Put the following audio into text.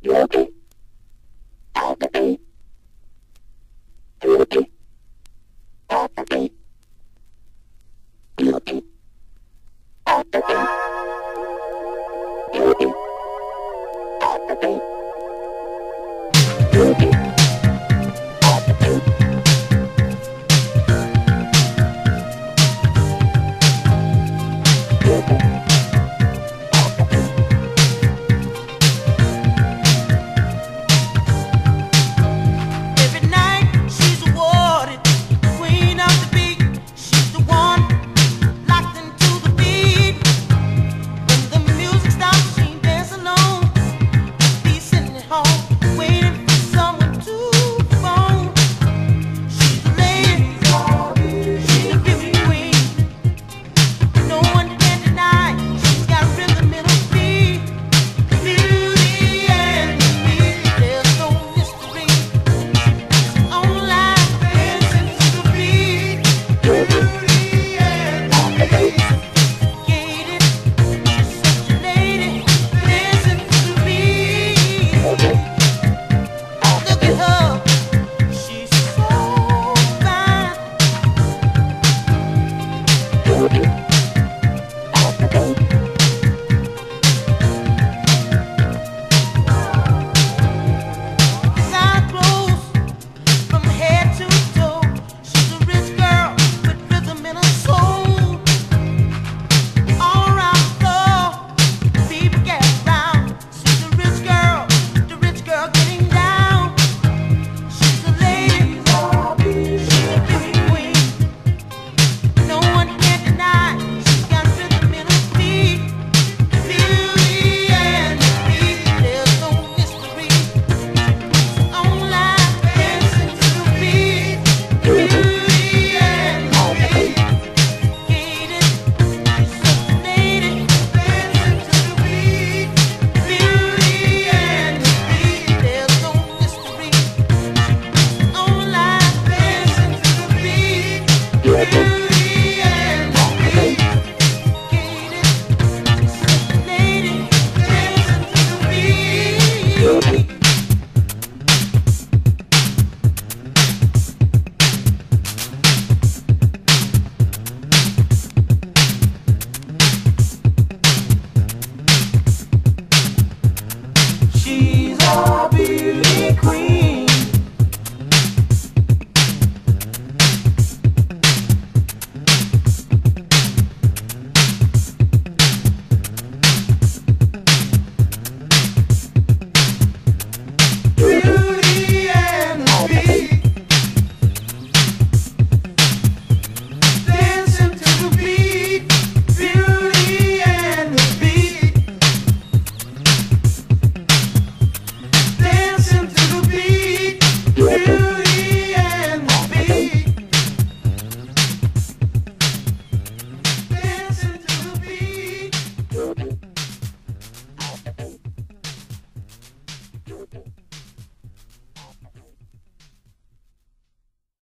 de ontem. Thank you.